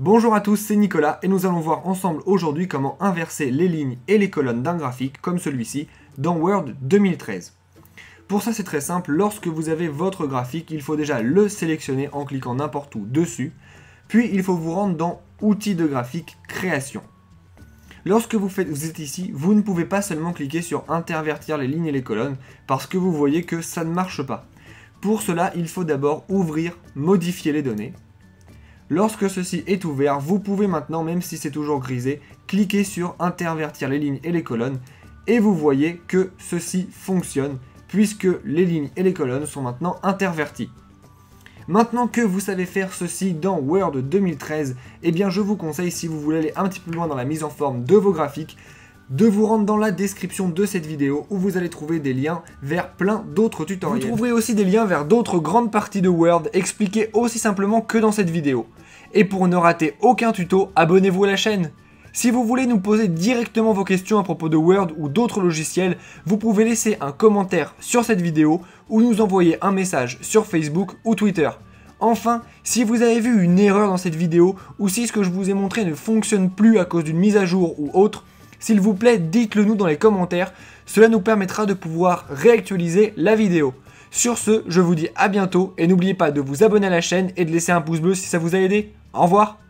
Bonjour à tous, c'est Nicolas et nous allons voir ensemble aujourd'hui comment inverser les lignes et les colonnes d'un graphique comme celui-ci dans Word 2013. Pour ça c'est très simple, lorsque vous avez votre graphique, il faut déjà le sélectionner en cliquant n'importe où dessus, puis il faut vous rendre dans Outils de graphique, Création. Lorsque vous, faites, vous êtes ici, vous ne pouvez pas seulement cliquer sur intervertir les lignes et les colonnes parce que vous voyez que ça ne marche pas. Pour cela, il faut d'abord ouvrir, modifier les données. Lorsque ceci est ouvert, vous pouvez maintenant, même si c'est toujours grisé, cliquer sur intervertir les lignes et les colonnes et vous voyez que ceci fonctionne puisque les lignes et les colonnes sont maintenant interverties. Maintenant que vous savez faire ceci dans Word 2013, eh bien je vous conseille si vous voulez aller un petit peu loin dans la mise en forme de vos graphiques, de vous rendre dans la description de cette vidéo où vous allez trouver des liens vers plein d'autres tutoriels. Vous trouverez aussi des liens vers d'autres grandes parties de Word expliquées aussi simplement que dans cette vidéo. Et pour ne rater aucun tuto, abonnez-vous à la chaîne. Si vous voulez nous poser directement vos questions à propos de Word ou d'autres logiciels, vous pouvez laisser un commentaire sur cette vidéo ou nous envoyer un message sur Facebook ou Twitter. Enfin, si vous avez vu une erreur dans cette vidéo ou si ce que je vous ai montré ne fonctionne plus à cause d'une mise à jour ou autre, s'il vous plaît, dites-le nous dans les commentaires, cela nous permettra de pouvoir réactualiser la vidéo. Sur ce, je vous dis à bientôt et n'oubliez pas de vous abonner à la chaîne et de laisser un pouce bleu si ça vous a aidé. Au revoir